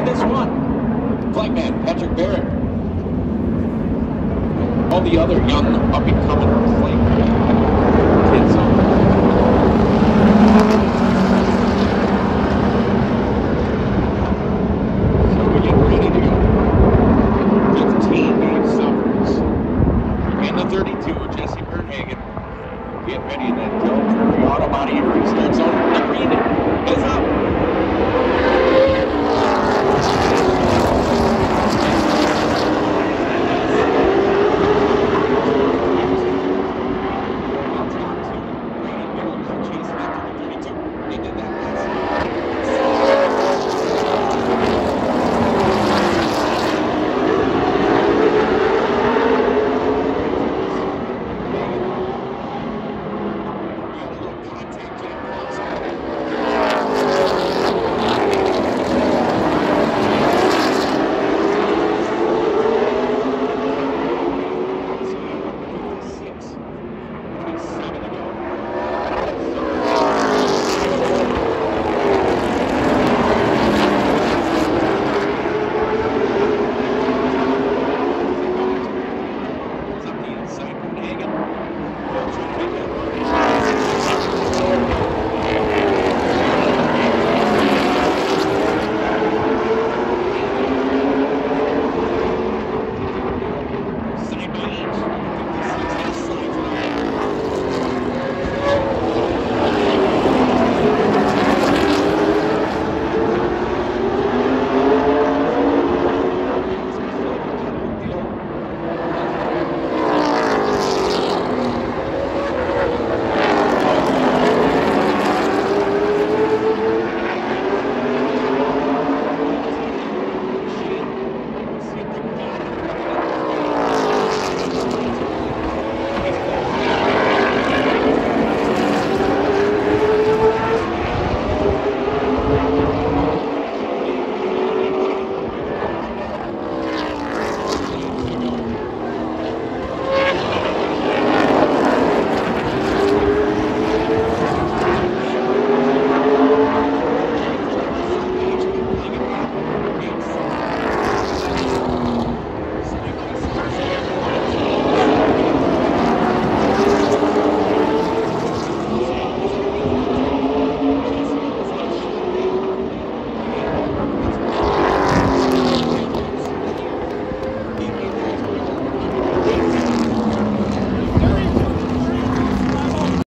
in this one. Flight man, Patrick Barrett. All the other young, up-and-coming flight kids Jesse Bernhagen get ready in that Dell Trophy Auto Body Restart Zone. The green